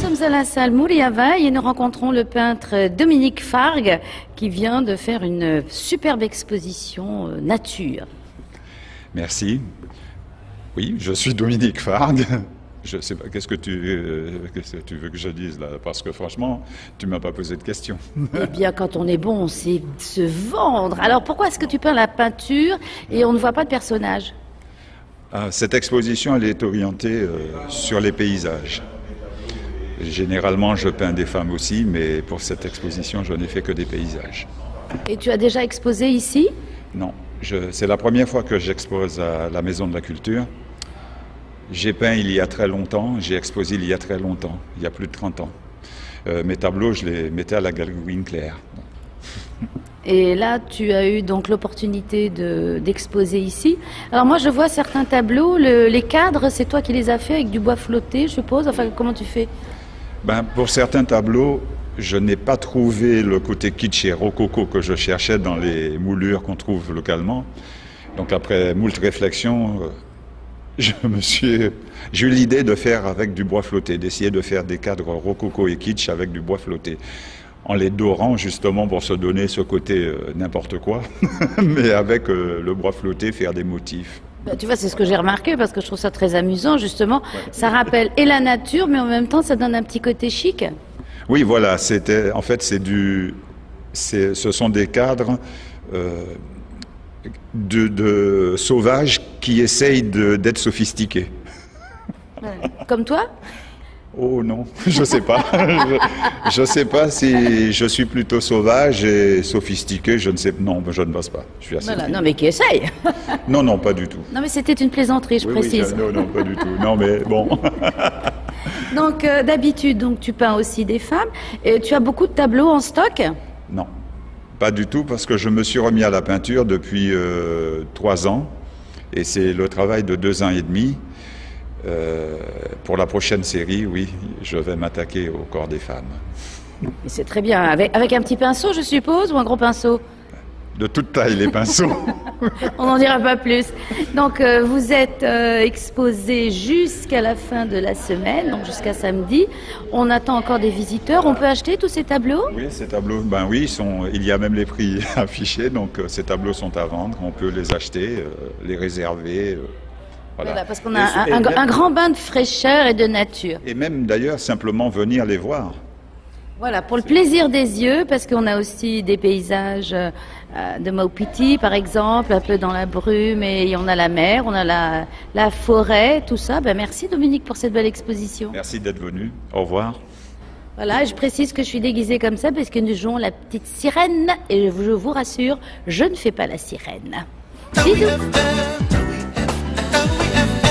Nous sommes à la salle Mouriava et nous rencontrons le peintre Dominique Fargue qui vient de faire une superbe exposition euh, nature. Merci. Oui, je suis Dominique Fargue. Je sais pas, qu'est-ce que tu, euh, qu'est-ce que tu veux que je dise là? Parce que franchement, tu m'as pas posé de questions. Eh bien, quand on est bon, on sait se vendre. Alors pourquoi est-ce que tu peins la peinture et on ne voit pas de personnage? Cette exposition, elle est orientée euh, sur les paysages. Généralement, je peins des femmes aussi, mais pour cette exposition, je n'ai fait que des paysages. Et tu as déjà exposé ici? Non, c'est la première fois que j'expose à la Maison de la Culture. J'ai peint il y a très longtemps, j'ai exposé il y a très longtemps, il y a plus de 30 ans. Euh, mes tableaux, je les mettais à la Galerie Winkler. Et là, tu as eu donc l'opportunité de- d'exposer ici. Alors moi, je vois certains tableaux, le- les cadres, c'est toi qui les as fait avec du bois flotté, je suppose. Enfin, comment tu fais? Ben, pour certains tableaux, je n'ai pas trouvé le côté kitsch et rococo que je cherchais dans les moulures qu'on trouve localement. Donc après moult réflexions, euh, je me suis, j'ai eu l'idée de faire avec du bois flotté, d'essayer de faire des cadres rococo et kitsch avec du bois flotté, en les dorant justement pour se donner ce côté euh, n'importe quoi, mais avec euh, le bois flotté faire des motifs. Bah, Tu vois, c'est ce que j'ai remarqué parce que je trouve ça très amusant, justement. Ça rappelle et la nature, mais en même temps, ça donne un petit côté chic. Oui, voilà, c'était, en fait, c'est du, c'est, ce sont des cadres euh, de, de sauvages qui essayent de- d'être sophistiqués. Comme toi? Oh non, je sais pas. je, je sais pas si je suis plutôt sauvage et sophistiqué. Je ne sais, non, je ne pense pas. Je suis assez. Voilà, non, mais qui essaye. non, non, pas du tout. Non, mais c'était une plaisanterie, je Oui, précise. non, non, pas du tout. Non, mais bon. Donc, euh, d'habitude, donc tu peins aussi des femmes. Et tu as beaucoup de tableaux en stock? Non, pas du tout, parce que je me suis remis à la peinture depuis euh, trois ans, et c'est le travail de deux ans et demi. Euh, pour la prochaine série, oui, je vais m'attaquer au corps des femmes. C'est très bien. Avec, avec un petit pinceau, je suppose, ou un gros pinceau? De toute taille, les pinceaux. On n'en dira pas plus. Donc, euh, vous êtes euh, exposé jusqu'à la fin de la semaine, donc jusqu'à samedi. On attend encore des visiteurs. On peut acheter tous ces tableaux? Oui, ces tableaux, ben oui, sont, il y a même les prix affichés, donc ces tableaux sont à vendre. On peut les acheter, les réserver. Voilà. Voilà, parce qu'on Et- a un, et un- même- un grand bain de fraîcheur et de nature. Et même d'ailleurs, simplement venir les voir. Voilà, pour le plaisir des yeux, parce qu'on a aussi des paysages euh, de Maupiti, par exemple, un peu dans la brume, et on a la mer, on a la, la forêt, tout ça. Ben, merci Dominique pour cette belle exposition. Merci d'être venu. Au revoir. Voilà, je précise que je suis déguisée comme ça parce que nous jouons la petite sirène, et je vous, je vous rassure, je ne fais pas la sirène. Bisous and we have